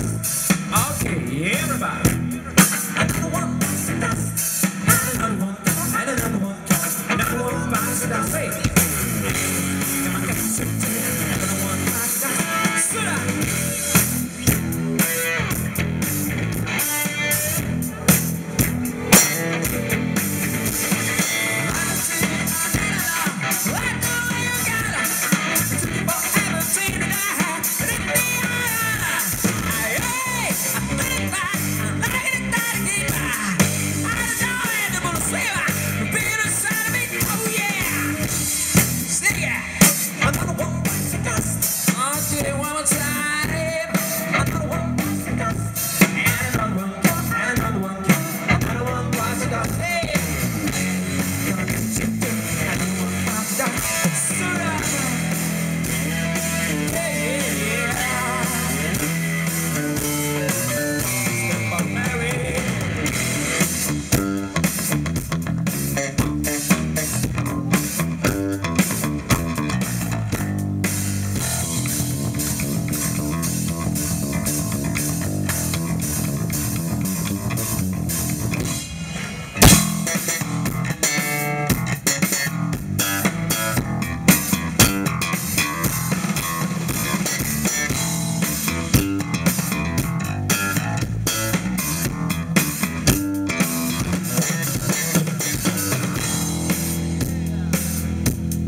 Thiago.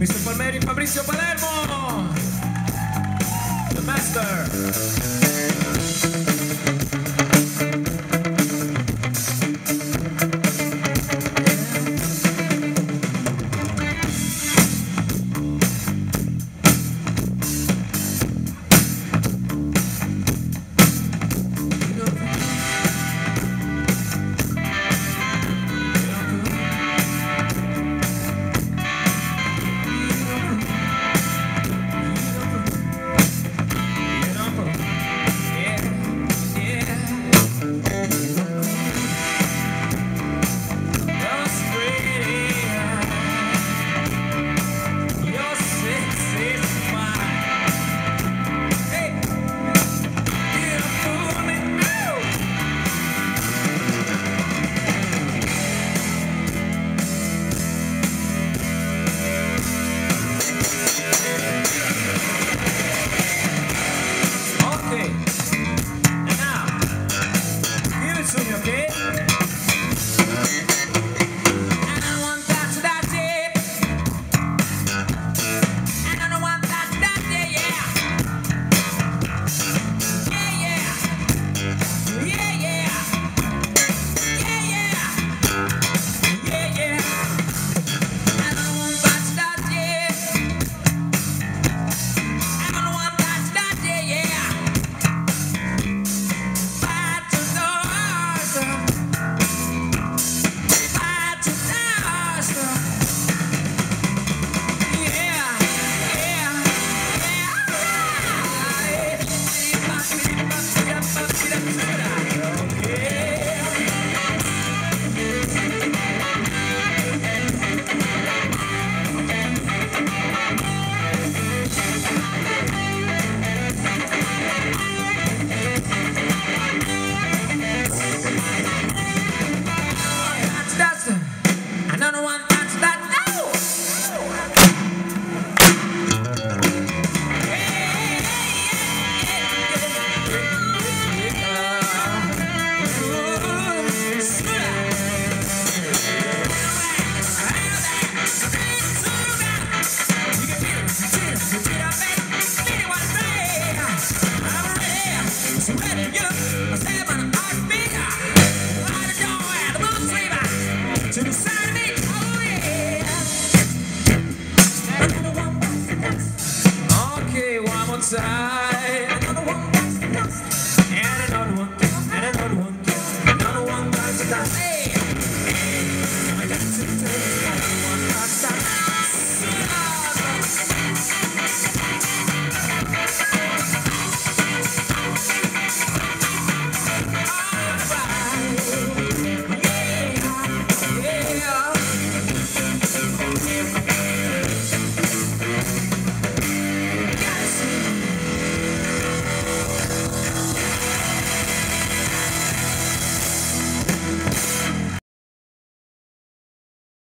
Mr. Palmeri Fabrizio Palermo The Master side.